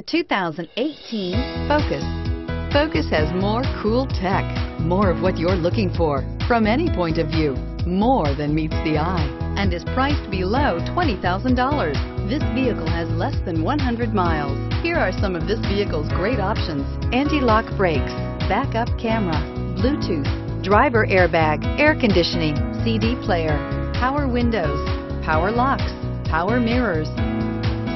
The 2018 Focus. Focus has more cool tech, more of what you're looking for from any point of view, more than meets the eye, and is priced below $20,000. This vehicle has less than 100 miles. Here are some of this vehicle's great options. Anti-lock brakes, backup camera, Bluetooth, driver airbag, air conditioning, CD player, power windows, power locks, power mirrors.